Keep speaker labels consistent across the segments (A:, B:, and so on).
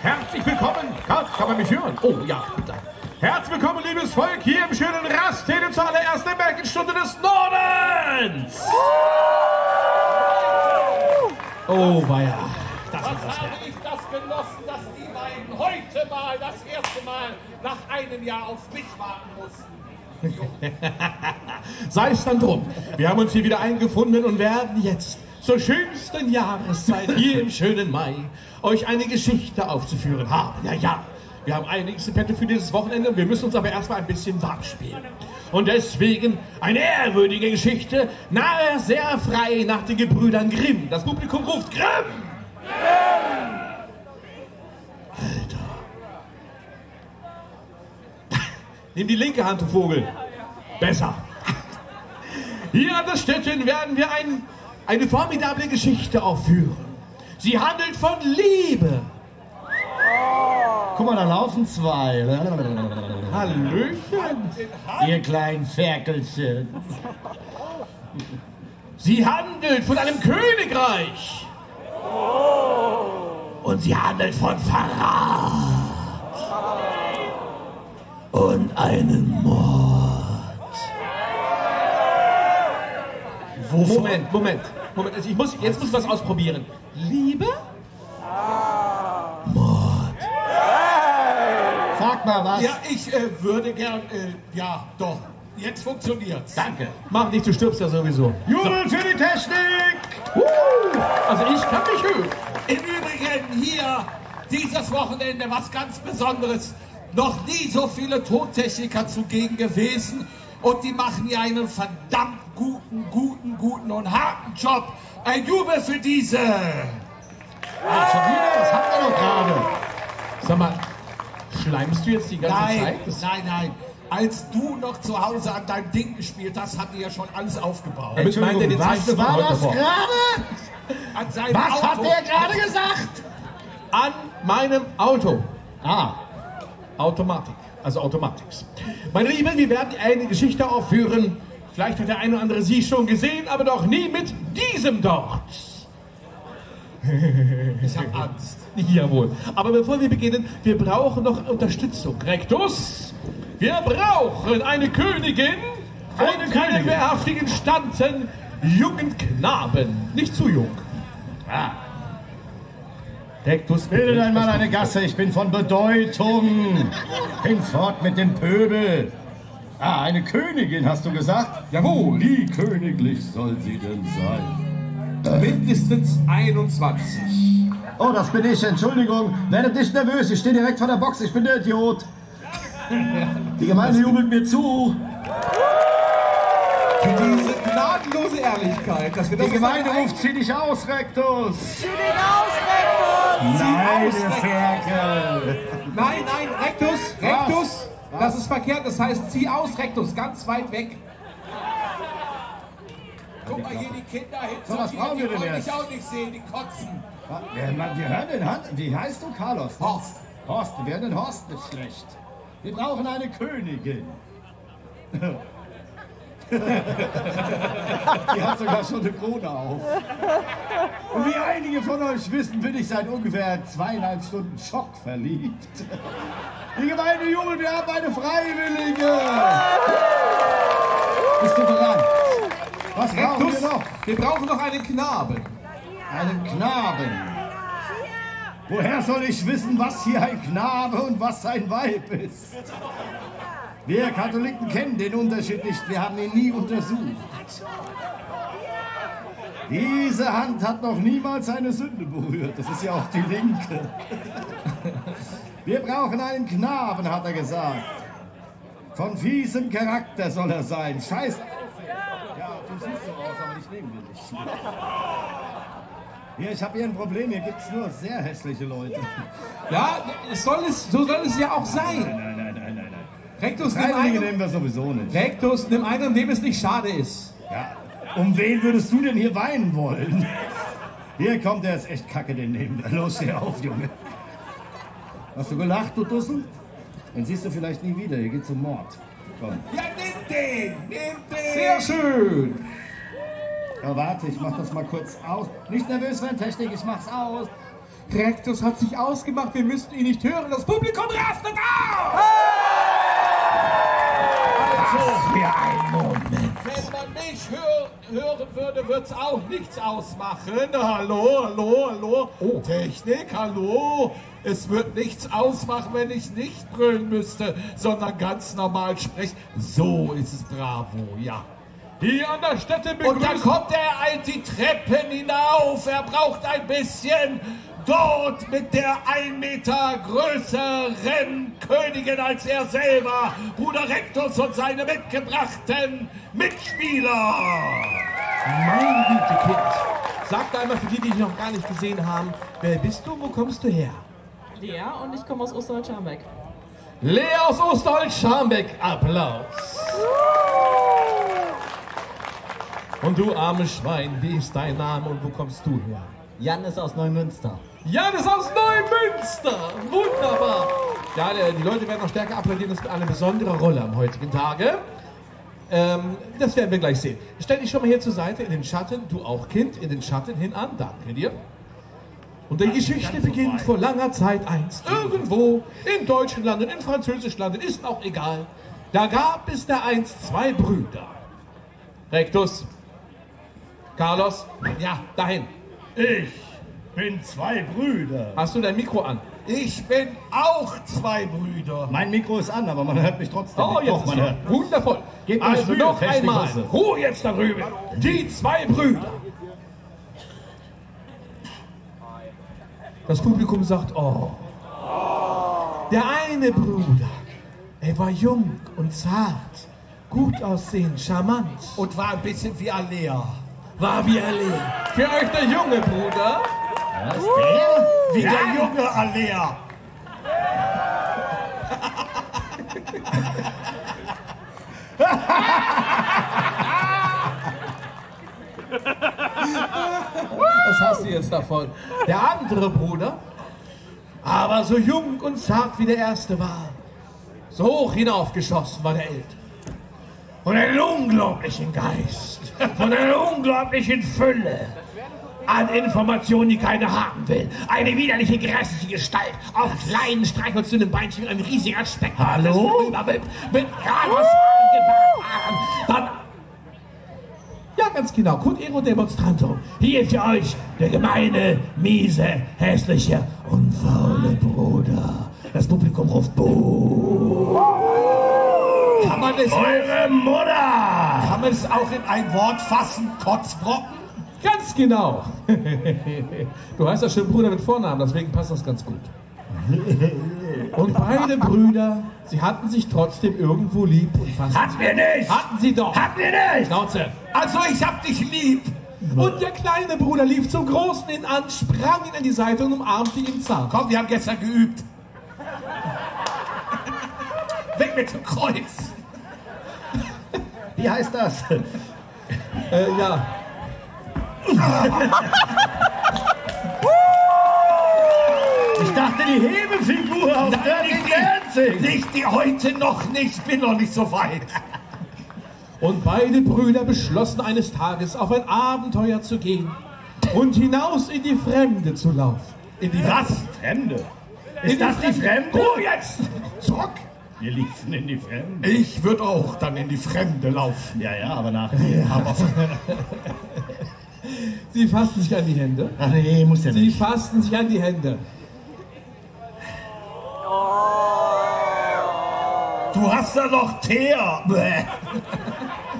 A: Herzlich willkommen. Kann, kann man mich hören? Oh ja, bitte. Herzlich willkommen, liebes Volk, hier im schönen Rastede zur allerersten Märkenstunde des Nordens. Oh, weia. Das
B: Was habe ich das genossen, dass die beiden heute mal das erste Mal nach einem Jahr auf mich warten mussten.
A: Sei es dann drum. Wir haben uns hier wieder eingefunden und werden jetzt zur schönsten Jahreszeit hier im schönen Mai euch eine Geschichte aufzuführen haben. Ja, ja. Wir haben einiges im Petto für dieses Wochenende. Wir müssen uns aber erstmal ein bisschen warm spielen. Und deswegen eine ehrwürdige Geschichte, nahe sehr frei nach den Gebrüdern Grimm. Das Publikum ruft Grimm! Nimm die linke Hand, du Vogel. Besser. Hier an der Städtin werden wir ein, eine formidable Geschichte aufführen. Sie handelt von Liebe.
C: Guck mal, da laufen zwei.
A: Hallöchen.
C: Ihr kleinen Ferkelchen.
A: Sie handelt von einem Königreich. Und sie handelt von Verrat. Und einem Mord. Moment, Moment, Moment. Also Ich muss, jetzt muss ich was ausprobieren. Liebe? Mord.
C: Sag mal was.
B: Ja, ich äh, würde gern, äh, ja, doch. Jetzt funktioniert's.
A: Danke. Mach nicht, du stirbst ja sowieso.
C: Jubel für die Technik!
A: Also ich kann mich hören.
B: Im Übrigen hier dieses Wochenende was ganz Besonderes. Noch nie so viele Tontechniker zugegen gewesen und die machen hier einen verdammt guten, guten, guten und harten Job. Ein Jubel für diese.
C: Ah, schon wieder? Das hatten wir doch gerade.
A: Sag mal, schleimst du jetzt die ganze
B: Nein,
A: Zeit? Das-
B: nein, nein. Als du noch zu Hause an deinem Ding gespielt hast, hat ihr ja schon alles aufgebaut.
A: Damit meint er den
C: Was war das gerade?
B: An seinem
C: Was
B: Auto.
C: hat der gerade gesagt?
A: An meinem Auto.
C: Ah,
A: Automatik. Also Automatics. Meine Lieben, wir werden eine Geschichte aufführen. Vielleicht hat der eine oder andere sie schon gesehen, aber doch nie mit diesem dort.
B: Ich hab Angst.
A: Jawohl. Aber bevor wir beginnen, wir brauchen noch Unterstützung. Rektus, wir brauchen eine Königin
C: Eine
A: und
C: Königin.
A: einen wehrhaftigen Stanzen jungen Knaben. Nicht zu jung.
C: ah.
A: Rektus,
C: Bildet einmal eine Gasse, ich bin von Bedeutung. Hinfort mit dem Pöbel. Ah, eine Königin, hast du gesagt?
A: Jawohl.
C: Wie königlich soll sie denn sein?
A: Mindestens 21.
C: Oh, das bin ich, Entschuldigung. Werdet nicht nervös, ich stehe direkt vor der Box, ich bin der Idiot. Die Gemeinde jubelt mir zu.
A: Für diese gnadenlose Ehrlichkeit, dass wir das
C: Die Gemeinde ruft, zieh dich aus, Rectus.
D: Zieh dich aus, Rektus!
C: Nein, Ferkel.
A: Nein, nein, Rectus,
C: Was?
A: Rectus, das ist verkehrt, das heißt zieh aus, Rectus, ganz weit weg.
B: Guck mal hier die Kinder hinten.
C: So, was brauchen wir denn
B: Die wollen
C: jetzt?
B: dich auch nicht sehen, die kotzen.
C: Wir hören den Hand. Wie heißt du, Carlos?
B: Horst.
C: Horst, wir werden den Horst nicht schlecht. Wir brauchen eine Königin. Die hat sogar schon eine Krone auf. Und wie einige von euch wissen, bin ich seit ungefähr zweieinhalb Stunden schockverliebt. Die Gemeinde jubelt, wir haben eine Freiwillige. Bist du bereit? Was brauchen wir noch?
A: wir brauchen noch einen Knaben.
C: Einen Knaben. Woher soll ich wissen, was hier ein Knabe und was ein Weib ist? Wir Katholiken kennen den Unterschied nicht. Wir haben ihn nie untersucht. Diese Hand hat noch niemals eine Sünde berührt. Das ist ja auch die linke. Wir brauchen einen Knaben, hat er gesagt. Von fiesem Charakter soll er sein. Scheiß. Ja, du siehst so aus, aber ich nehme dich nicht. Hier, ich habe hier ein Problem. Hier gibt es nur sehr hässliche Leute.
A: Ja, es soll es, so soll es ja auch sein.
C: Nein, nein, nein,
A: Rectus, nimm einen,
C: nehmen wir sowieso nicht.
A: Rectus, nimm einen, dem es nicht schade ist.
C: Ja. Um wen würdest du denn hier weinen wollen? Hier kommt, der ist echt kacke, den nehmen wir. Los, steh auf, Junge. Hast du gelacht, du Dussel? Dann siehst du vielleicht nie wieder. Hier geht's um Mord. Komm.
B: Ja, nimm den! Nimm den!
A: Sehr schön.
C: Ja, warte, ich mach das mal kurz aus. Nicht nervös werden, Technik, ich mach's aus.
A: Rektus hat sich ausgemacht, wir müssten ihn nicht hören. Das Publikum rastet auf!
B: Wenn man mich hör, hören würde, wird's auch nichts ausmachen. Hallo, hallo, hallo.
A: Oh.
B: Technik, hallo. Es wird nichts ausmachen, wenn ich nicht brüllen müsste, sondern ganz normal sprechen. So ist es bravo, ja.
A: Hier an der Stätte
B: Und dann
A: begrüßen...
B: kommt er die Treppen hinauf. Er braucht ein bisschen dort mit der ein Meter größeren Königin als er selber, Bruder Rektus und seine mitgebrachten Mitspieler.
A: Mein Güte, Kind. Sag einmal für die, die dich noch gar nicht gesehen haben, wer bist du, wo kommst du her?
E: Lea und ich komme aus Osterholz-Scharmbeck.
A: Lea aus Osterholz-Scharmbeck, Applaus. Und du armes Schwein, wie ist dein Name und wo kommst du her?
F: Jan ist aus Neumünster.
A: Jan ist aus Neumünster. Wunderbar. Ja, die Leute werden noch stärker applaudieren. Das ist eine besondere Rolle am heutigen Tage. Ähm, das werden wir gleich sehen. Stell dich schon mal hier zur Seite in den Schatten. Du auch, Kind, in den Schatten hin an. Danke dir. Und die Geschichte beginnt vor langer Zeit einst. Irgendwo in deutschen Landen, in französischen Landen, ist auch egal. Da gab es da einst zwei Brüder. Rectus. Carlos. Ja, dahin.
C: Ich bin zwei Brüder.
A: Hast du dein Mikro an?
B: Ich bin auch zwei Brüder.
C: Mein Mikro ist an, aber man hört mich trotzdem.
A: Oh,
C: nicht. Doch,
A: jetzt
C: man hört.
A: wundervoll.
C: Gebt
A: Also
C: Mühe,
A: noch einmal. Ruhe jetzt darüber. Die zwei Brüder. Das Publikum sagt, oh. Der eine Bruder, er war jung und zart, gut aussehend, charmant,
B: Und war ein bisschen wie Alea.
A: War wie erlebt. Für euch der junge Bruder,
C: Was, der?
B: Wie der junge Alea.
A: Was hast du jetzt davon? Der andere Bruder, aber so jung und zart wie der erste war, so hoch hinaufgeschossen war der Ältere. Und einen unglaublichen Geist, von einer unglaublichen Fülle an Informationen, die keiner haben will. Eine widerliche, grässliche Gestalt auf kleinen, streichelzünden Beinchen mit einem riesigen Speck. Hallo? Mit Granos Dann ja, ganz genau. Kut ero demonstrantum. Hier für euch der gemeine, miese, hässliche und faule Bruder. Das Publikum ruft Buh.
B: Kann man es,
A: Eure Mutter!
B: kann man es auch in ein Wort fassen? Kotzbrocken?
A: Ganz genau. Du heißt ja schön Bruder mit Vornamen, deswegen passt das ganz gut. Und beide Brüder, sie hatten sich trotzdem irgendwo lieb und fast. Hatten wir nicht! Hatten sie doch! Hatten wir nicht! Schnauze!
B: Also ich hab dich lieb.
A: Und der kleine Bruder lief zum Großen hin an, sprang ihn an die Seite und umarmte ihn zart.
B: Komm, wir haben gestern geübt. Weg mit dem Kreuz.
C: Wie heißt das?
A: Äh, ja.
C: Ich dachte, die Hebefigur aus Dirty Dancing.
B: Nicht die heute noch nicht, bin noch nicht so weit.
A: Und beide Brüder beschlossen eines Tages auf ein Abenteuer zu gehen und hinaus in die Fremde zu laufen.
B: In die was?
C: Fremde. Ist das die Fremde?
A: Ruhe jetzt! Zurück!
C: Wir liefen in die Fremde.
B: Ich würde auch dann in die Fremde laufen.
C: Ja, ja, aber nach.
B: Aber
A: Sie fassten sich an die Hände.
C: Ach nee, muss ja
A: Sie
C: nicht.
A: fassten sich an die Hände.
B: du hast da noch Teer. Bäh.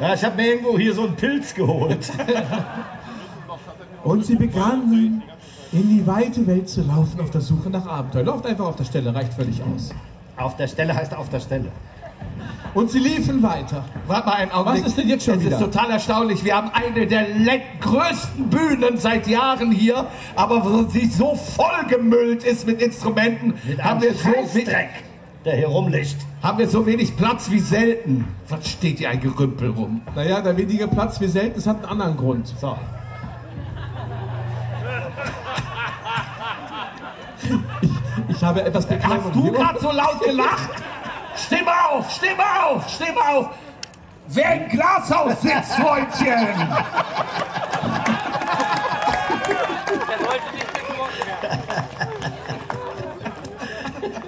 C: Ja, ich habe mir irgendwo hier so einen Pilz geholt.
A: Und sie begannen in die weite Welt zu laufen auf der Suche nach Abenteuer. Lauft einfach auf der Stelle, reicht völlig aus.
C: Auf der Stelle heißt auf der Stelle.
A: Und sie liefen weiter.
B: Warte mal einen Augenblick.
A: Was ist denn jetzt schon
B: es
A: wieder?
B: ist total erstaunlich. Wir haben eine der größten Bühnen seit Jahren hier, aber wo sie so vollgemüllt ist mit Instrumenten,
C: Mit
B: haben, wir so
C: Scheißdreck, der hier rumliegt.
B: haben wir so wenig Platz wie selten. Was steht hier ein Gerümpel rum?
A: Naja, der wenige Platz wie selten, es hat einen anderen Grund.
C: So.
A: Habe etwas Beklemmung.
B: Hast du gerade so laut gelacht? Stimme auf, Stimme auf, Stimme auf. Wer im Glashaus sitzt, Freundchen.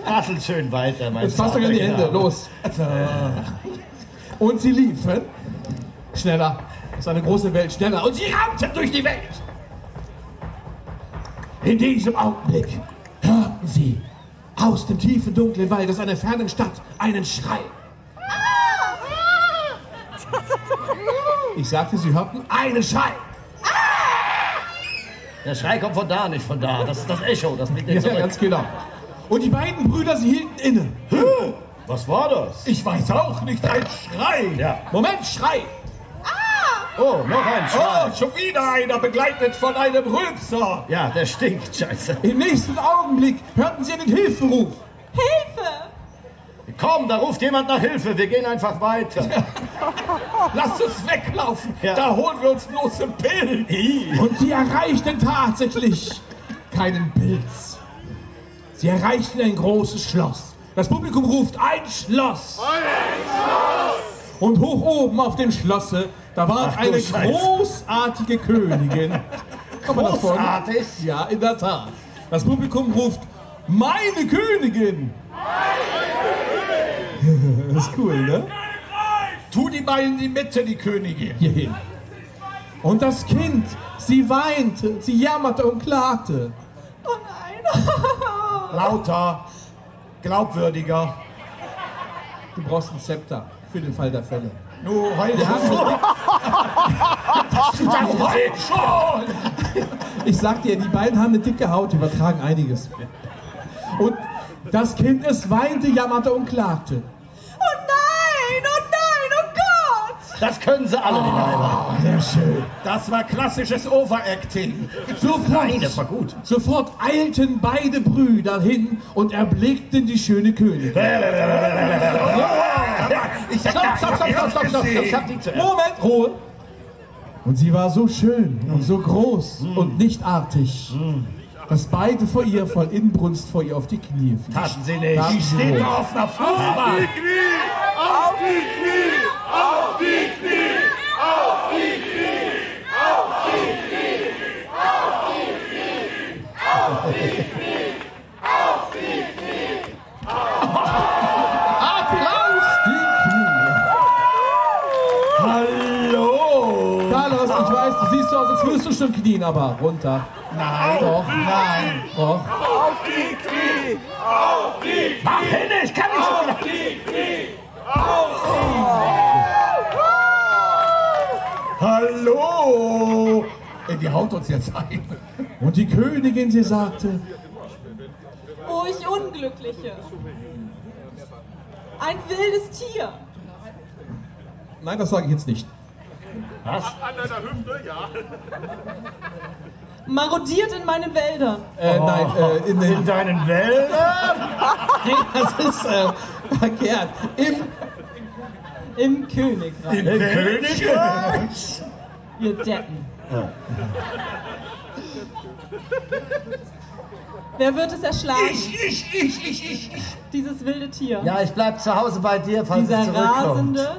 C: Rassel schön weiter, mein
A: Jetzt fasst euch an die Hände, los. Und sie liefen schneller. Das ist eine große Welt schneller. Und sie rannten durch die Welt. In diesem Augenblick hörten sie aus dem tiefen, dunklen Wald, aus einer fernen Stadt, einen Schrei. Ich sagte, sie hörten einen Schrei.
C: Der Schrei kommt von da, nicht von da. Das ist das Echo, das mit
A: Ja,
C: dir zurück.
A: ganz genau. Und die beiden Brüder, sie hielten inne.
C: Was war das?
B: Ich weiß auch nicht, ein Schrei.
C: Ja.
A: Moment, Schrei.
C: Oh, noch ein Schrei.
B: Oh, schon wieder einer, begleitet von einem Rülpser.
C: Ja, der stinkt, scheiße.
A: Im nächsten Augenblick hörten sie einen Hilferuf.
D: Hilfe!
C: Komm, da ruft jemand nach Hilfe. Wir gehen einfach weiter.
B: Lasst uns weglaufen.
C: Ja.
B: Da holen wir uns bloß einen Pilz.
A: Und sie erreichten tatsächlich keinen Pilz. Sie erreichten ein großes Schloss. Das Publikum ruft ein Schloss. Und hoch oben auf dem Schlosse, da war
C: Ach
A: eine
C: Scheiße.
A: großartige Königin. Kann man das vorstellen?
C: Großartig.
A: Ja, in der Tat. Das Publikum ruft, meine Königin. Das ist cool, ne?
B: Tu die mal in die Mitte, die Königin.
A: hierhin. Und das Kind, sie weinte, sie jammerte und klagte.
D: Oh nein!
B: Lauter, glaubwürdiger.
A: Du brauchst ein Zepter für den Fall der Fälle.
B: Nur heute
A: Wir haben,
B: das heult schon.
A: ich sag dir, die beiden haben eine dicke Haut, die übertragen einiges. Und das Kind, es weinte, jammerte und klagte.
D: Oh nein! Oh nein! Oh Gott!
C: Das können sie alle, die Weiber.
A: Sehr schön.
B: Das war klassisches Overacting.
A: Sofort,
C: Nein, das war gut.
A: sofort eilten beide Brüder hin und erblickten die schöne Königin.
B: Ich sag,
A: Stopp, stopp, stopp, stopp, stopp, stopp, stopp.
C: Ich hab die zuerst.
A: Moment, Ruhe. Und sie war so schön und so groß und nicht artig, dass beide vor ihr voll Inbrunst vor ihr auf die Knie fielen.
C: Taten sie nicht.
A: Taten
B: die
A: sie
B: steht auf einer Fußball.
A: Applaus die Knie.
B: Hallo.
A: Carlos, ich weiß, du siehst so du schon knien, aber runter.
B: Nein,
A: Doch.
B: nein.
A: Doch.
C: Mach hin, ich kann nicht so
B: Hallo. Ey, Die haut uns jetzt ein.
A: Und die Königin, sie sagte,
D: Oh, ich Unglückliche! Ein wildes Tier!
A: nein, das sage ich jetzt nicht.
C: Was?
D: Marodiert in meinen Wäldern!
A: Äh, nein, äh, in
C: In deinen Wäldern?
A: das ist äh, verkehrt. Im,
D: Im Königreich!
C: Im Königreich?
D: Ihr Deppen! Wer wird es erschlagen?
B: Ich, ich, ich, ich, ich, ich.
D: Dieses wilde Tier!
F: Ja, ich bleib zu Hause bei dir, falls
D: Dieser
F: es zurückkommt.
D: rasende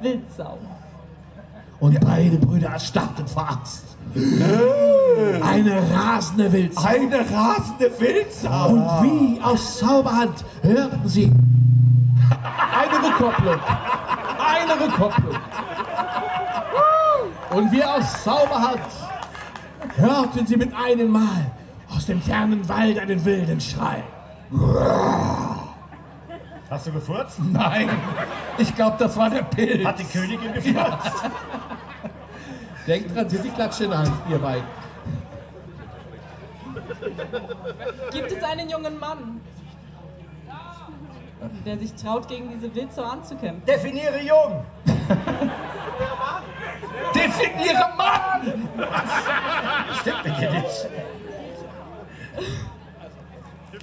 D: Wildsau!
A: Und beide Brüder erstarrten vor Angst. Eine rasende Wildsau.
B: Eine rasende Wildsau.
A: Und wie aus Zauberhand hörten sie eine Rückkopplung. Eine Rückkopplung. Und wie aus Zauberhand hörten sie mit einem Mal aus dem fernen Wald einen wilden Schrei.
C: Hast du gefurzt?
B: Nein, ich glaube, das war der Pilz.
C: Hat die Königin gefurzt?
A: Denkt dran, sind die Klatsche in der Hand, ihr beiden.
D: Gibt es einen jungen Mann, der sich traut, gegen diese Wildsau anzukämpfen?
C: Definiere jung.
B: Definiere Mann.
C: Stimmt mit dir nicht.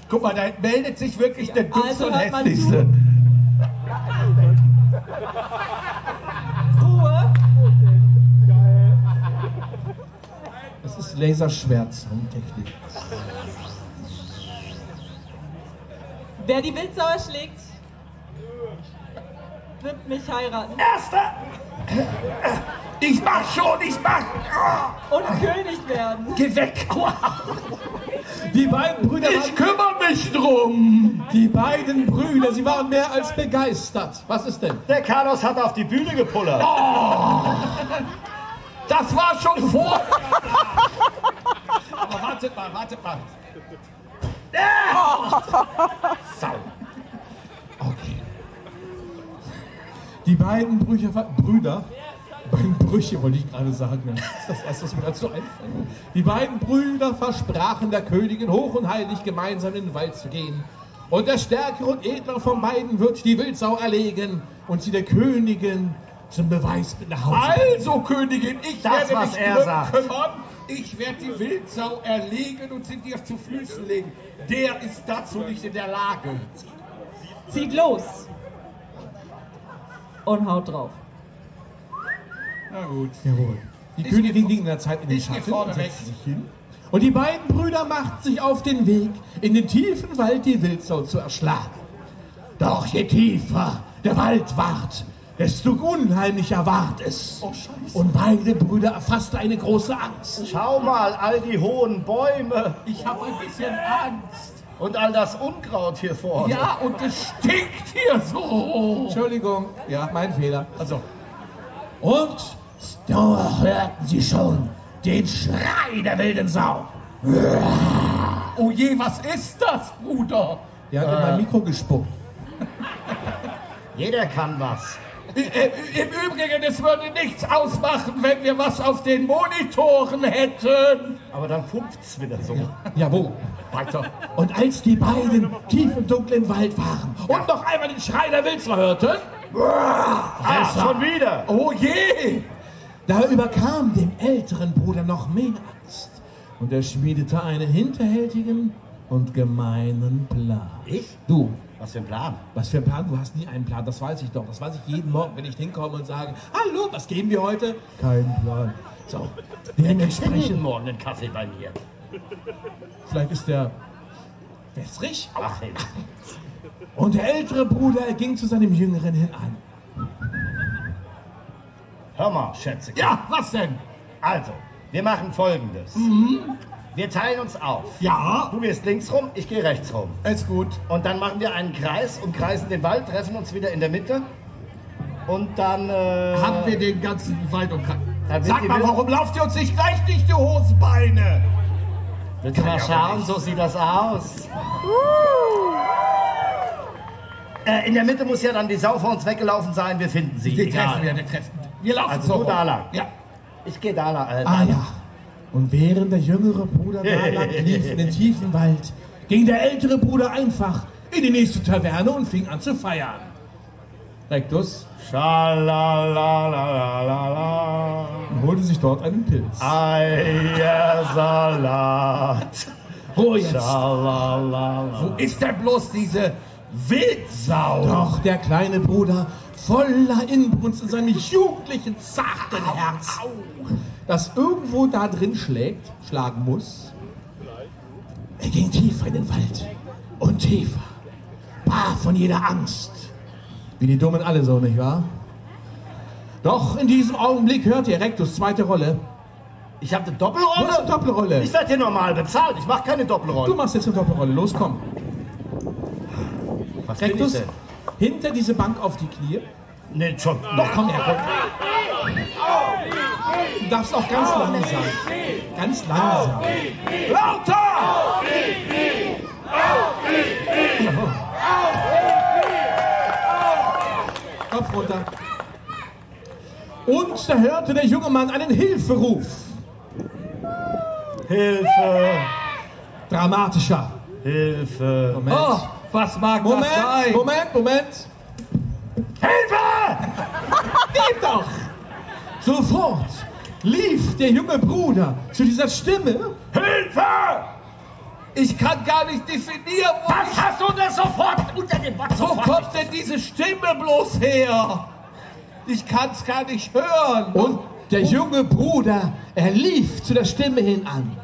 B: Guck mal, da meldet sich wirklich der Dümmste
D: Also
B: und Hässlichste.
D: Ruhe!
A: Das ist Laserschwert-Soundtechnik.
D: Wer die Wildsau erschlägt,
E: wird mich heiraten
B: Erster! Ich mach schon, ich mach!
E: und König werden.
B: Geh weg! Aua.
A: Die beiden Brüder
B: Ich kümmere mich drum!
A: die beiden Brüder, sie waren mehr als begeistert. Was ist denn?
C: Der Carlos hat auf die Bühne gepullert.
B: Das war schon vor. Wartet mal, wartet mal. Sau.
A: Okay. Die beiden Brüche, Brüder, beiden Brüche wollte ich gerade sagen, das ist das erste, was mir dazu einfällt. Die beiden Brüder versprachen der Königin hoch und heilig gemeinsam in den Wald zu gehen. Und der Stärkere und Edlere von beiden wird die Wildsau erlegen und sie der Königin zum Beweis mit nach Hause.
B: Also, Königin, ich
C: Das,
B: werde
C: was
B: mich
C: er sagt.
B: kümmern. Ich werde die Wildsau erlegen und sie dir zu Füßen legen. Der ist dazu nicht in der Lage.
E: Zieht los. Und haut drauf.
B: Na gut.
A: Jawohl. Die
B: Ich
A: Königin ging in der Zeit in den Schatten und setzte sich hin. Und die beiden Brüder machten sich auf den Weg, in den tiefen Wald die Wildsau zu erschlagen. Doch je tiefer der Wald ward, desto unheimlicher ward es.
B: Oh, Scheiße.
A: Und beide Brüder erfasste eine große Angst.
C: Schau mal, all die hohen Bäume
B: Ich habe ein bisschen Angst.
C: und all das Unkraut hier vorne.
B: Ja, und es stinkt hier so.
A: Entschuldigung, ja, mein Fehler. Also. Und da hörten sie schon den Schrei der wilden Sau.
B: Oh je, was ist das, Bruder?
A: Er hat in mein Mikro gespuckt.
C: Jeder kann was.
B: Im Übrigen, es würde nichts ausmachen, wenn wir was auf den Monitoren hätten.
C: Aber dann pumpt's wieder so.
A: Jawohl.
B: Weiter.
A: Und als die beiden tief im dunklen Wald waren und noch einmal den Schrei der Wildsau hörten,
C: Ach, schon wieder.
B: Oh je!
A: da überkam dem älteren Bruder noch mehr Angst. Und er schmiedete einen hinterhältigen und gemeinen Plan.
C: Ich?
A: Du,
C: Was für ein Plan.
A: was für ein Plan? Du hast nie einen Plan, das weiß ich doch. Das weiß ich jeden Morgen, wenn ich hinkomme und sage, hallo, was geben wir heute? Keinen Plan. So, dementsprechend,
C: Morgen einen Kaffee bei mir.
A: vielleicht ist der wässrig.
C: Ach, hey.
A: Und der ältere Bruder ging zu seinem Jüngeren hin an.
C: Hör mal, Schätze.
B: Ja, was denn?
C: Also, wir machen folgendes. Wir teilen uns auf.
B: Ja,
C: Du gehst links rum, ich gehe rechts rum.
B: ist gut.
C: Und dann machen wir einen Kreis und kreisen den Wald, treffen uns wieder in der Mitte. Und dann. Äh,
B: Haben wir den ganzen Wald
C: sind
B: Sag mal, warum lauft ihr uns nicht gleich durch die Hosenbeine?
C: Willst du mal schauen, so sieht das aus. Äh, in der Mitte muss ja dann die Sau vor uns weggelaufen sein, wir finden sie.
B: Wir treffen wir, wir treffen. Wir laufen
C: Also
B: so
C: du
B: rum.
C: da lang.
B: Ja.
C: Ich gehe da lang. Äh,
A: Ah ja. Und während der jüngere Bruder da lang lief in den tiefen Wald, ging der ältere Bruder einfach in die nächste Taverne und fing an zu feiern. Rectus und holte sich dort einen Pilz.
C: Eiersalat.
A: Oh, jetzt.
C: Schalalala.
B: Ist denn bloß diese Wildsau?
A: Doch der kleine Bruder, voller Inbrunst in seinem jugendlichen, zarten Herz, das irgendwo da drin schlägt, schlagen muss. Er ging tiefer in den Wald und tiefer, bar von jeder Angst. Wie die Dummen alle so, nicht wahr? Doch in diesem Augenblick hört ihr Rectus zweite Rolle.
C: Ich habe eine
A: Du hast eine
C: Doppelrolle.
A: Doppelrolle.
C: Ich werde hier normal bezahlt. Ich mache keine
A: Du
C: Doppelrolle.
A: machst jetzt eine Doppelrolle. Los, komm.
C: Was bin ich
A: Rectus,
C: denn?
A: hinter diese Bank auf die Knie.
C: Nee, schon.
A: Doch, komm her, komm. Du darfst auch ganz langsam. Ganz langsam.
B: Lauter!
A: Kopf runter. Und da hörte der junge Mann einen Hilferuf.
C: Hilfe,
A: Dramatischer.
C: Hilfe.
A: Moment.
B: Oh, was mag das
A: Moment,
B: sein?
A: Moment, Moment.
C: Hilfe!
A: Geht doch! Sofort lief der junge Bruder zu dieser Stimme.
C: Hilfe!
B: Ich kann gar nicht definieren, wo,
C: Was hast du denn sofort unter dem Wort
B: wo kommt denn diese Stimme bloß her? Ich kann's gar nicht hören.
A: Und der junge Bruder, er lief zu der Stimme hin an.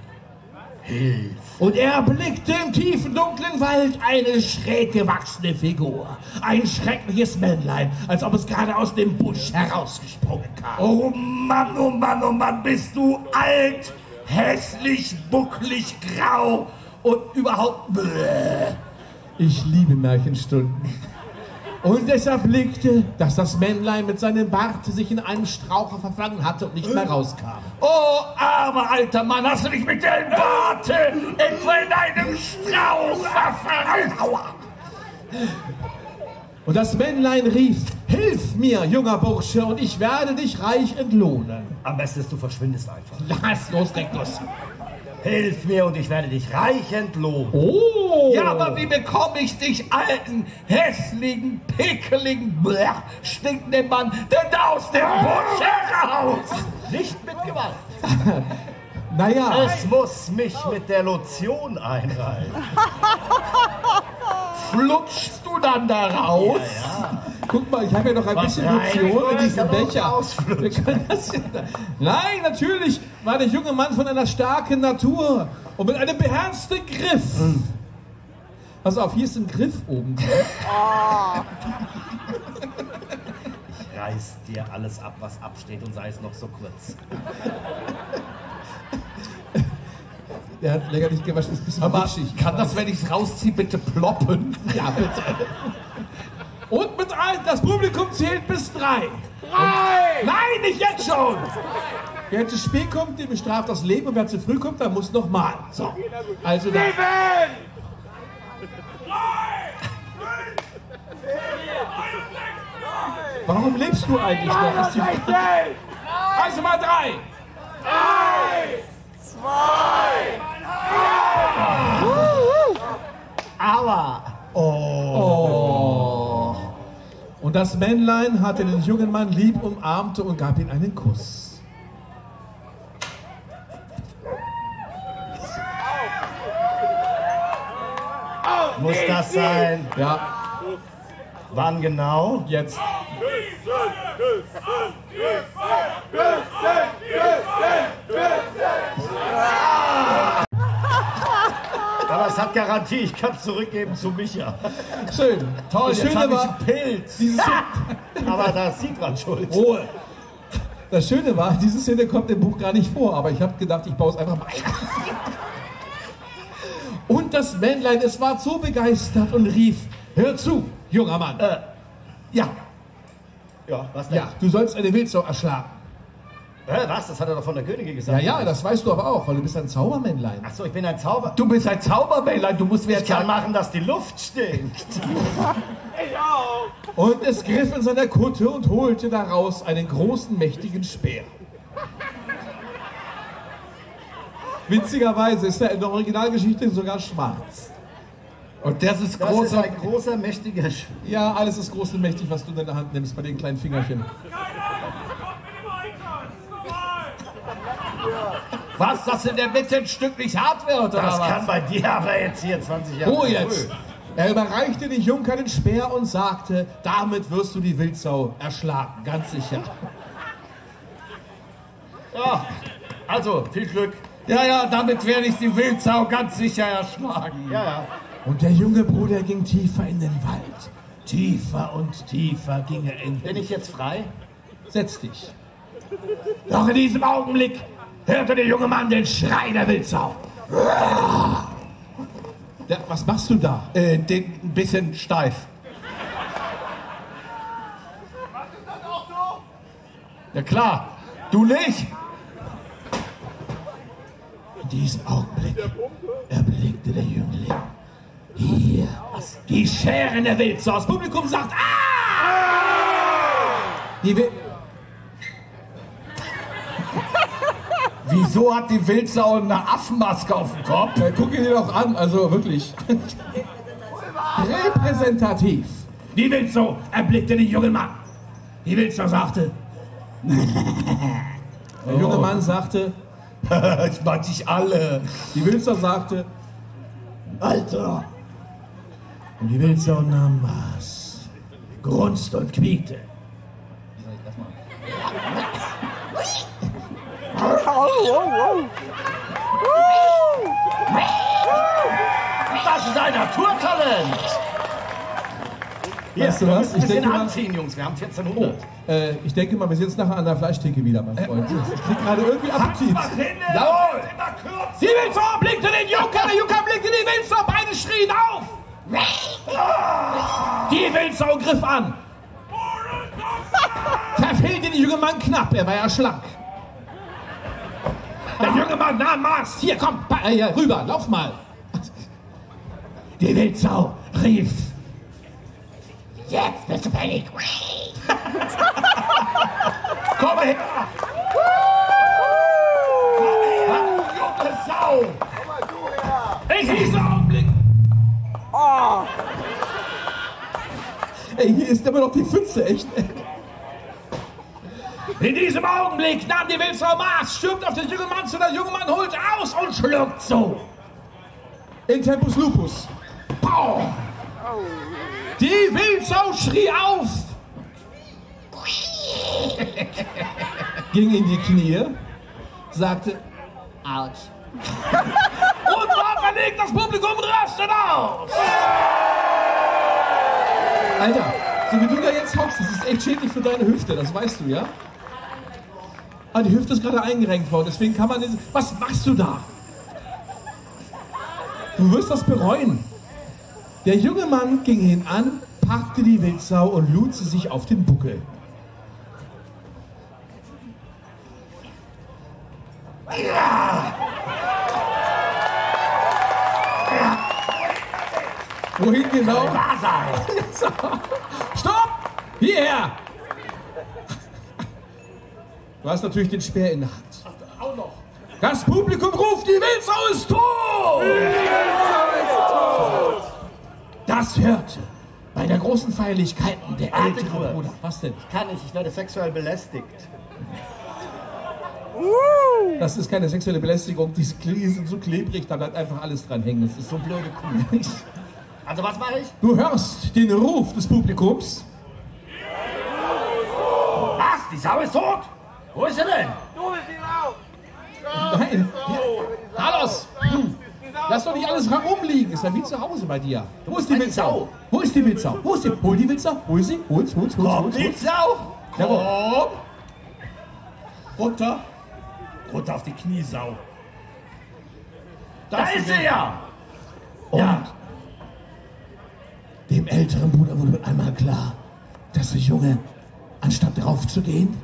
C: Hilfe.
A: Und er blickte im tiefen, dunklen Wald eine schräg gewachsene Figur. Ein schreckliches Männlein, als ob es gerade aus dem Busch herausgesprungen kam.
B: Oh Mann, oh Mann, oh Mann, bist du alt, hässlich, bucklig, grau und überhaupt... Bäh.
A: Ich liebe Märchenstunden. Und deshalb blickte, dass das Männlein mit seinem Bart sich in einem Straucher verfangen hatte und nicht mehr rauskam.
B: Oh, armer alter Mann, hast du dich mit deinem Barte etwa in einem Strauß verfangen? Aua.
A: Und das Männlein rief, Hilf mir, junger Bursche, und ich werde dich reich entlohnen.
C: Am besten ist, du verschwindest einfach.
A: Lass los, Rektus.
C: Hilf mir und ich werde dich reich entlohnen.
A: Oh!
B: Ja, aber wie bekomme ich dich, alten, hässlichen, pickeligen, blech, stinkenden Mann, denn da aus dem Busch heraus?
C: Nicht mit Gewalt.
A: Naja,
C: Es muss mich mit der Lotion einreihen.
B: Flutschst du dann da raus?
A: Guck mal, ich habe ja noch ein bisschen
C: rein,
A: Lotion in diesem Becher. Wir können das ja Nein, natürlich war der junge Mann von einer starken Natur und mit einem beherzten Griff. Pass auf, hier ist ein Griff oben.
C: Ich reiß dir alles ab, was absteht und sei es noch so kurz.
A: Der hat länger nicht gewaschen, ist ein bisschen
B: Aber
A: rutschig.
B: kann das, wenn ich es rausziehe, bitte ploppen?
A: Ja, bitte. Und mit ein, das Publikum zählt bis drei. Drei! Nein, nicht jetzt schon! Wer zu spät kommt, dem bestraft das Leben und wer zu früh kommt, der muss noch mal. So, also da. Warum lebst du eigentlich noch? Ist die Also mal drei!
C: Aua!
A: Oh. Und das Männlein hatte den jungen Mann lieb umarmte und gab ihm einen Kuss.
C: Muss das sein?
A: Ja,
C: Wann genau?
A: jetzt.
C: Aber es hat Garantie, ich kann es zurückgeben zu Micha.
A: Schön.
B: Toll,
A: das
B: jetzt
A: Schöne
B: habe ich
A: war,
B: einen Pilz.
C: Aber da ist sie dran schuld.
A: Ruhe. Das Schöne war, diese Szene kommt im Buch gar nicht vor, aber ich habe gedacht, ich baue es einfach mal ein. Und das Männlein, es war so begeistert und rief, hör zu, junger Mann.
B: Ja,
C: Ja, was denn?
A: ja, du sollst eine Wildsau erschlagen.
C: Hä, was? Das hat er doch von der Königin
A: Ja,
C: gesagt.
A: ja, das weißt du aber auch, weil du bist ein Zaubermännlein.
C: Ach so, ich bin ein Zauber.
B: du bist ein Zaubermännlein, du musst mir
C: Ich
B: jetzt
C: kann
B: sagen,
C: machen, dass die Luft stinkt.
A: Und es griff in seiner Kutte und holte daraus einen großen, mächtigen Speer. Witzigerweise ist er in der Originalgeschichte sogar schwarz.
B: und das ist
C: Das ist
B: großer...
C: ein großer, mächtiger Sch
A: Ja, alles ist groß und mächtig, was du in deiner Hand nimmst bei den kleinen Fingerchen.
B: Was, dass in der Mitte ein Stück nicht hart wird, oder
C: Das
B: was?
C: kann bei dir aber jetzt hier 20 Jahre.
A: Ruhe jetzt! Er überreichte dem Junker den Speer und sagte, damit wirst du die Wildsau erschlagen, ganz sicher.
C: Ja, also, viel Glück.
B: Ja, ja, damit werde ich die Wildsau ganz sicher erschlagen.
C: Ja, ja.
A: Und der junge Bruder ging tiefer in den Wald. Tiefer und tiefer ging er in
C: Bin
A: den
C: ich jetzt frei?
A: Setz dich. Doch in diesem Augenblick hörte der junge Mann den Schrei der Wildsau. Ja, was machst du da?
B: Äh, den, ein bisschen steif. Ja klar, du nicht.
A: In diesem Augenblick erblickte der Jüngling hier die Scheren der Wildsau. Das Publikum sagt, ah! Die Wil
B: Wieso hat die Wildsau eine Affenmaske auf dem Kopf?
A: äh, guck ihn dir doch an, also wirklich. Repräsentativ. Die Wildsau erblickte den jungen Mann. Die Wildsau sagte, der junge Mann sagte,
B: ich mag dich alle.
A: Die Wildsau sagte, Alter! Und die Wildsau nahm Maß, grunzte und quiekte.
C: Das ist ein Naturtalent. Hier,
A: Weißt du was? Ich
C: ein bisschen
A: denke mal-
C: anziehen, Jungs. Wir haben 1400.
A: Äh, ich denke mal, wir sind jetzt nachher an der Fleischtheke wieder, mein Freund. Ich krieg gerade irgendwie Appetit.
B: Jawohl!
A: Die Wildsau blickte den Junker, der Junker blickte die Wildsau, beide schrien auf. Die Wildsau griff an. Verfehlte den jungen Mann knapp, er war ja schlank. Der junge Mann nahm Maß. Hier, komm, äh, hier, rüber, lauf mal. Die Wildsau rief. Jetzt bist du fällig.
C: Komm her! Junge Sau!
A: In diesem Augenblick. Ey, hier ist immer noch die Pfütze, echt. In diesem Augenblick nahm die Wildsau Maß, stürmt auf den jungen Mann zu, der junge Mann holt aus und schluckt zu. In Tempus Lupus. Pow. Die Wildsau schrie auf. Ging in die Knie, sagte,
E: Autsch.
A: und war verlegt, das Publikum rastet aus. Alter, so wie du da jetzt hockst, das ist echt schädlich für deine Hüfte, das weißt du, ja? Ah, die Hüfte ist gerade eingerenkt worden, deswegen kann man... diese- Was machst du da? Du wirst das bereuen. Der junge Mann ging hinan, packte die Wildsau und lud sie sich auf den Buckel. Wohin genau? Stopp! Hierher! Du hast natürlich den Speer in der Hand. Das Publikum ruft, die Wildsau ist tot! Das hörte bei der großen Feierlichkeiten der ältere. Bruder. Was denn?
C: Kann ich, ich werde sexuell belästigt.
A: Das ist keine sexuelle Belästigung. Die sind so klebrig, da bleibt einfach alles dran hängen. Das ist so blöde Kuh.
C: Also was mache ich?
A: Du hörst den Ruf des Publikums.
C: Was? Die Sau ist tot? Wo ist sie denn?
A: Nein. Hier. Carlos! Du, lass doch nicht alles herumliegen. Ist ja wie zu Hause bei dir. Wo ist die Wildsau?
C: Sau.
A: Wo ist die Wildsau? Wo ist sie? Hol die Wildsau. Hol sie. Hol's, hol's, hol's,
C: Komm,
A: hol's.
C: die
A: hol's.
C: Sau!
A: Jawohl.
B: Runter! Runter auf die Kniesau!
C: Da ist sie ja!
A: Und dem älteren Bruder wurde mit einmal klar, dass der Junge, anstatt drauf zu gehen,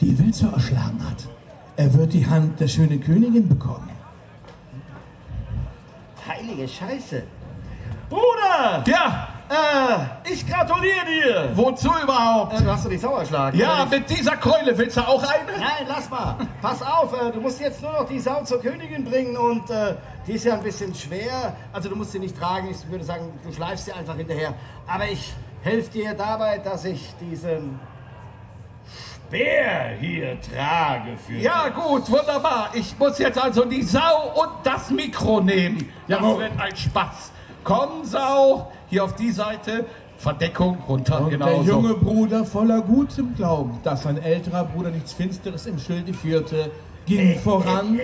A: die Wildsau erschlagen hat. Er wird die Hand der schönen Königin bekommen.
C: Heilige Scheiße. Bruder!
B: Ja!
C: Äh, ich gratuliere dir!
B: Wozu überhaupt?
C: Äh, du hast doch die Sau erschlagen.
B: Ja, mit dieser Keule willst du auch eine?
C: Nein, lass mal. Pass auf, äh, du musst jetzt nur noch die Sau zur Königin bringen und äh, die ist ja ein bisschen schwer. Also du musst sie nicht tragen. Ich würde sagen, du schleifst sie einfach hinterher. Aber ich helfe dir dabei, dass ich diesen Speer hier trage für
B: Ja, gut, wunderbar. Ich muss jetzt also die Sau und das Mikro nehmen. Das
A: Jawohl.
B: wird ein Spaß. Komm, Sau, hier auf die Seite. Verdeckung runter,
A: Und
B: genau
A: der
B: so.
A: junge Bruder voller gutem Glauben, dass sein älterer Bruder nichts Finsteres im Schilde führte, ging voran.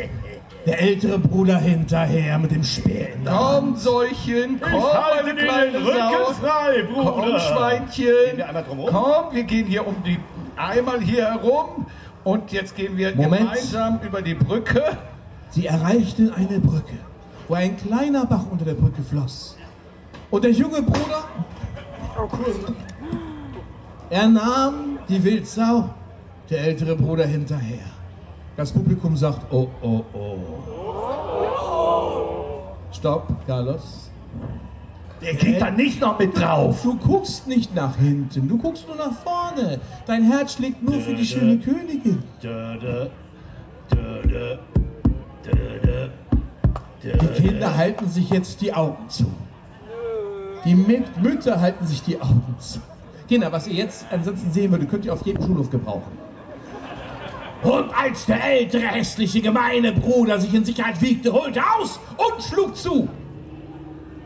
A: Der ältere Bruder hinterher mit dem Speer in der Hand.
B: Komm, Säuchen, komm,
C: halte
B: meine kleine
C: den Rücken
B: Sau.
C: frei, Bruder.
B: Komm, Schweinchen. Komm, wir gehen hier um die, einmal hier herum. Und jetzt gehen wir
A: Moment.
B: gemeinsam über die Brücke.
A: Sie erreichten eine Brücke, wo ein kleiner Bach unter der Brücke floss. Und der junge Bruder, er nahm die Wildsau, der ältere Bruder hinterher. Das Publikum sagt, oh, oh, oh. Stopp, Carlos.
B: Der geht da nicht noch mit drauf.
A: Du guckst nicht nach hinten, du guckst nur nach vorne. Dein Herz schlägt nur für die schöne Königin. Die Kinder halten sich jetzt die Augen zu. Die Mü- Mütter halten sich die Augen zu. Kinder, was ihr jetzt ansonsten sehen würdet, könnt ihr auf jedem Schulhof gebrauchen. Und als der ältere, hässliche, gemeine Bruder sich in Sicherheit wiegte, holte aus und schlug zu.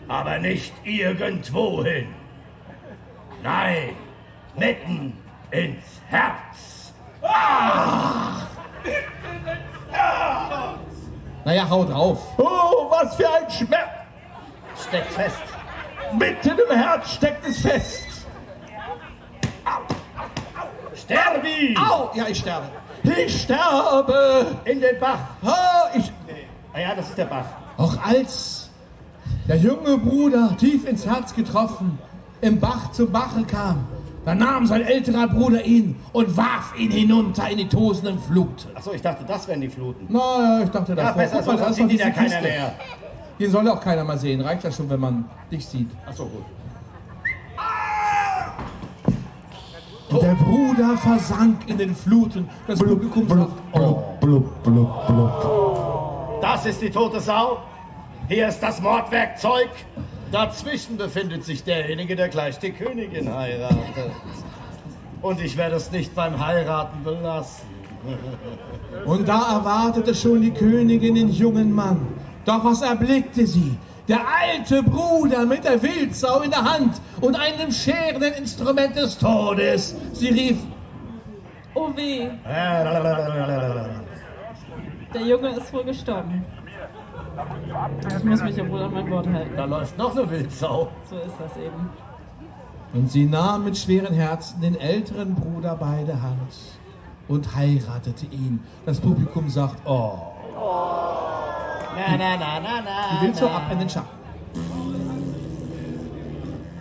C: Aber nicht irgendwo hin. Nein, mitten ins Herz.
A: Naja, hau drauf.
B: Oh, was für ein Schmerz.
C: steckt fest.
A: Mitten im Herz steckt es fest.
C: Sterbi!
A: Au! Ja, ich sterbe. Ich sterbe.
C: In den Bach.
A: Ah, ich.
C: Ah ja, das ist der Bach.
A: Auch als der junge Bruder tief ins Herz getroffen im Bach zum Bache kam, da nahm sein älterer Bruder ihn und warf ihn hinunter in die tosenden Fluten.
C: Achso, ich dachte, das wären die Fluten.
A: Na, ich dachte, das
C: Ja, besser, so, sonst sieht ihn ja keiner mehr.
A: Den soll auch keiner mal sehen. Reicht ja schon, wenn man dich sieht.
C: Achso, gut.
A: Und der Bruder versank in den Fluten. Das Publikum sagt, oh,
C: Das ist die tote Sau. Hier ist das Mordwerkzeug. Dazwischen befindet sich derjenige, der gleich die Königin heiratet. Und ich werde es nicht beim Heiraten belassen.
A: Und da erwartete schon die Königin den jungen Mann. Doch was erblickte sie? Der alte Bruder mit der Wildsau in der Hand und einem scherenden Instrument des Todes. Sie rief,
E: Oh weh, der Junge ist wohl gestorben. Ich muss mich ja wohl an mein Wort halten.
C: Da läuft noch eine Wildsau.
E: So ist das eben.
A: Und sie nahm mit schweren Herzen den älteren Bruder bei der Hand und heiratete ihn. Das Publikum sagt, oh,
C: Na, na, na, na, na.
A: die Wildsau ab in den Schatten.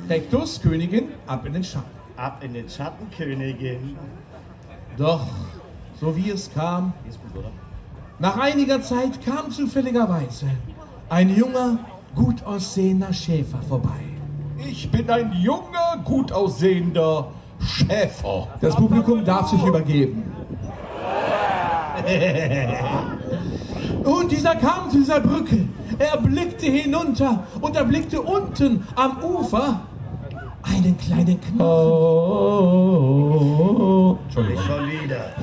A: Hektus, Königin, ab in den Schatten.
C: Ab in den Schatten, Königin.
A: Doch, so wie es kam,
C: Ist gut, oder?
A: Nach einiger Zeit kam zufälligerweise ein junger, gut aussehender Schäfer vorbei.
B: Ich bin ein junger, gut aussehender Schäfer.
A: Das Publikum darf sich übergeben. Und dieser kam zu dieser Brücke. Er blickte hinunter und er blickte unten am Ufer einen kleinen Knochen.
C: Nicht solide.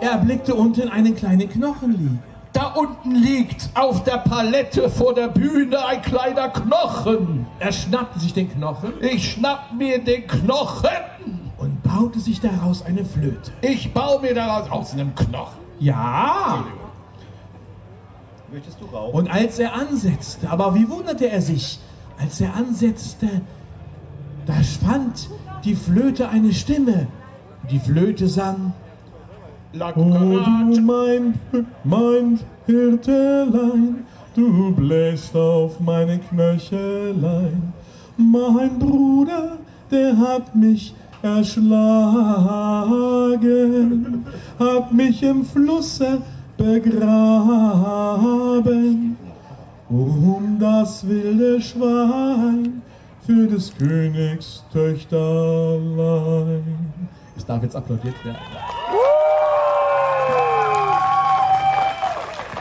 A: Er blickte unten einen kleinen Knochen liegen.
B: Da unten liegt auf der Palette vor der Bühne ein kleiner Knochen.
A: Er schnappte sich den Knochen
B: Ich schnapp mir den Knochen.
A: und baute sich daraus eine Flöte.
B: Ich baue mir daraus aus einem Knochen.
A: Ja,
C: Möchtest du rauchen?
A: Und als er ansetzte, aber wie wunderte er sich, als er ansetzte, da fand die Flöte eine Stimme. Die Flöte sang,
B: La
A: Oh du mein, mein Hirtelein, du bläst auf meine Knöchelein. Mein Bruder, der hat mich erschlagen, hat mich im Flusse begraben, um das wilde Schwein für des Königs Töchterlein. Es darf jetzt applaudiert werden.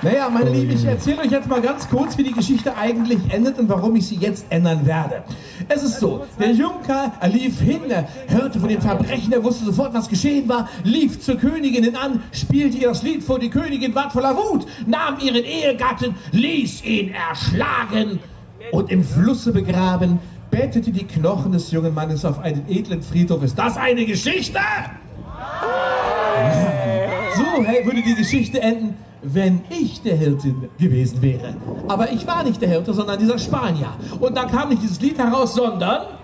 A: Naja, meine Lieben, ich erzähle euch jetzt mal ganz kurz, wie die Geschichte eigentlich endet und warum ich sie jetzt ändern werde. Es ist so, der Junker, er lief hin, hörte von dem Verbrechen, er wusste sofort, was geschehen war, lief zur Königin hin an, spielte ihr das Lied vor, die Königin ward voller Wut, nahm ihren Ehegatten, ließ ihn erschlagen und im Flusse begraben, bettete die Knochen des jungen Mannes auf einen edlen Friedhof. Ist das eine Geschichte? So hey, würde die Geschichte enden, wenn ich der Hirte gewesen wäre. Aber ich war nicht der Hirte, sondern dieser Spanier. Und dann kam nicht dieses Lied heraus, sondern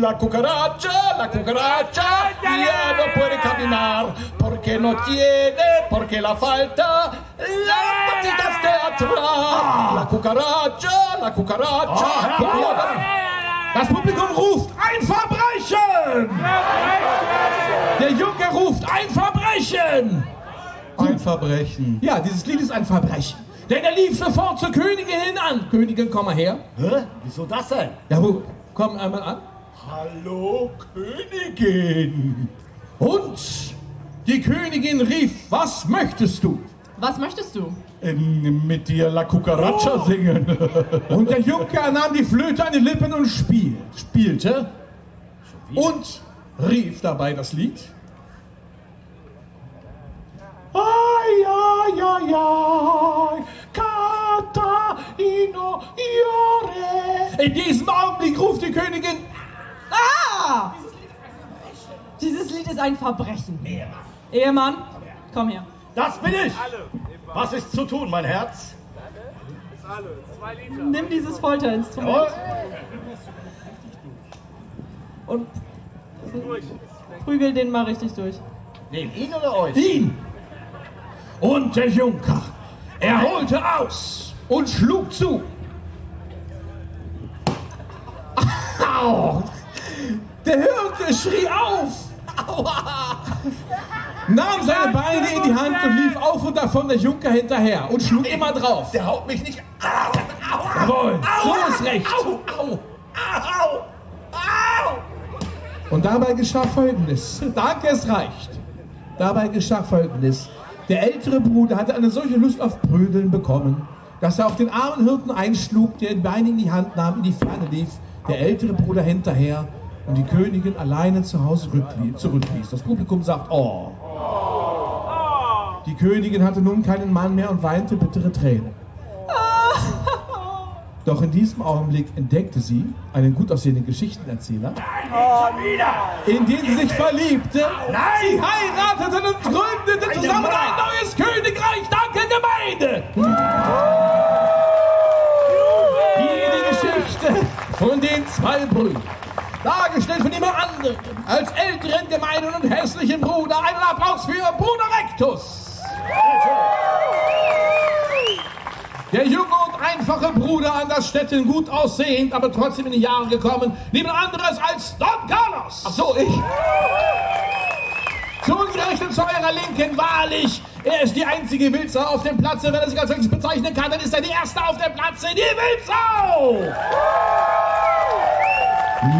B: La cucaracha, la cucaracha, ya no puede caminar porque no tiene, porque la falta las patitas de atrás. La cucaracha, la cucaracha, ya
A: das Publikum ruft ein Verbrechen. Der Junker ruft ein Verbrechen.
B: Ein Verbrechen.
A: Ja, dieses Lied ist ein Verbrechen. Denn er lief sofort zur Königin hin an. Königin, komm mal her.
C: Hä? Wieso das denn?
A: Ja, wo? Komm einmal an.
B: Hallo Königin.
A: Und die Königin rief, was möchtest du?
E: Was möchtest du?
B: Ähm, mit dir La Cucaracha singen.
A: Und der Junker nahm die Flöte an die Lippen und spiel, spielte und rief dabei das Lied. Ai, ai, ai, ai, canta ino iore. In diesem Augenblick ruft die Königin,
E: Ah! Dieses Lied ist ein Verbrechen. Ehemann, komm her.
C: Das bin ich! Was ist zu tun, mein Herz?
E: Nimm dieses Folterinstrument. Und prügel den mal richtig durch.
C: Nehmen ihn oder euch?
A: ihn. Und der Junker, er holte aus und schlug zu. Au! Der Hirte schrie auf. Aua! Nahm seine Beine in die Hand und lief auf und davon der Junker hinterher und schlug immer drauf.
B: Der haut mich nicht. Au! Au!
A: Jawohl, so ist recht.
B: Au! Au! Au! Au!
A: Und dabei geschah Folgendes. Danke, es reicht. Dabei geschah Folgendes. Der ältere Bruder hatte eine solche Lust auf Prügeln bekommen, dass er auf den armen Hirten einschlug, der den Bein in die Hand nahm, in die Ferne lief, der ältere Bruder hinterher und die Königin alleine zu Hause rücklie- zurückließ. Das Publikum sagt, oh. Die Königin hatte nun keinen Mann mehr und weinte bittere Tränen. Doch in diesem Augenblick entdeckte sie einen gut aussehenden Geschichtenerzähler, in den sie sich verliebte. Sie heirateten und gründeten zusammen ein neues Königreich. Danke, Gemeinde! Hier die Geschichte von den zwei Brüdern. Dargestellt von jemand anderem als älteren, gemeinen und hässlichen Bruder. Einen Applaus für Bruder Rectus. Der junge einfache Bruder an das Städten, gut aussehend, aber trotzdem in die Jahre gekommen. Niemand anderes als Don Carlos. Ach so, ich. Zu unserer Rechten, zu eurer Linken, wahrlich. Er ist die einzige Wildsau auf dem Platze. Wenn er sich als solches bezeichnen kann, dann ist er die Erste auf dem Platze, die Wildsau.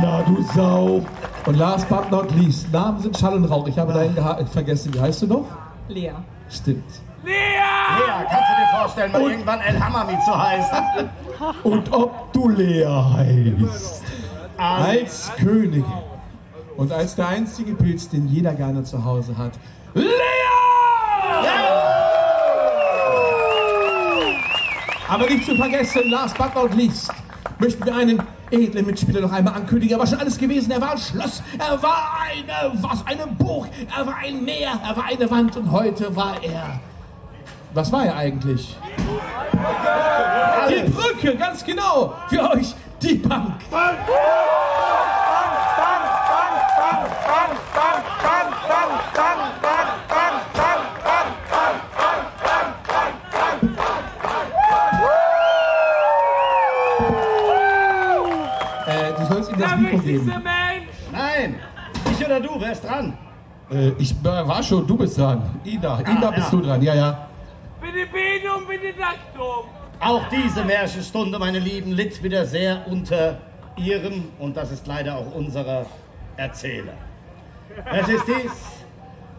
A: Na, du Sau. Und last but not least, Namen sind Schall und Rauch. Ich habe deinen vergessen. Wie heißt du noch?
E: Lea.
A: Stimmt.
C: Vorstellen, mal irgendwann El Hamami zu heißen?
A: Und ob du Lea heißt. Als Königin. Und als der einzige Pilz, den jeder gerne zu Hause hat. Lea! Aber nicht zu vergessen, last but not least, möchten wir einen edlen Mitspieler noch einmal ankündigen. Er war schon alles gewesen. Er war ein Schloss, er war eine, was, eine Burg, er war ein Meer, er war eine Wand und heute war er. Was war er eigentlich? Die Brücke, ganz genau. Für euch die Bank. Äh, du sollst ihm das Mikro geben.
C: Nein! Ich oder du, wer ist dran?
A: Äh, ich äh, war schon, du bist dran. Ida, Ida
C: Ah,
A: bist
C: ja.
A: du dran, ja, ja.
C: Auch diese Märchenstunde, meine Lieben, litt wieder sehr unter ihrem, und das ist leider auch unserer Erzähler. Es ist dies,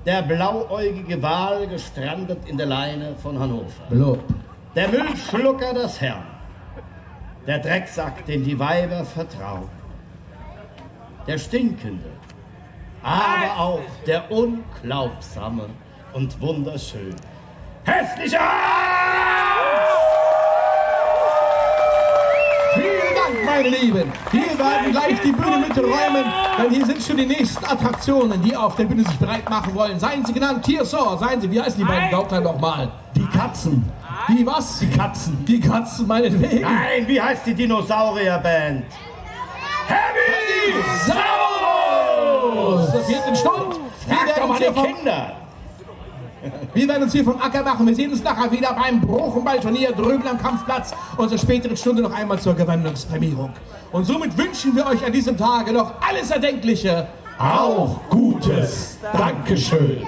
C: der blauäugige Wal gestrandet in der Leine von Hannover.
A: Lob.
C: Der Müllschlucker das Herrn. Der Drecksack, dem die Weiber vertrauen. Der Stinkende. Aber auch der Unglaubsame und wunderschön. Hässliche Hans!
A: Vielen Dank, meine Lieben. Wir werden gleich die Bühne miträumen, denn hier sind schon die nächsten Attraktionen, die auf der Bühne sich bereit machen wollen. Seien Sie genannt Tiersaw, seien Sie, wie heißen die beiden Gaukler nochmal?
C: Die Katzen.
A: Die was? Die
C: Katzen.
A: Die Katzen, meinetwegen.
C: Nein, wie heißt die Dinosaurierband? Heavy
A: Saurus! Der vierten Stunde. Wir
C: Frag
A: werden,
C: doch mal die Kinder.
A: Wir werden uns hier vom Acker machen. Wir sehen uns nachher wieder beim Bruchenballturnier drüben am Kampfplatz zur späteren Stunde noch einmal zur Gewandungsprämierung. Und somit wünschen wir euch an diesem Tage noch alles Erdenkliche, auch Gutes. Dankeschön.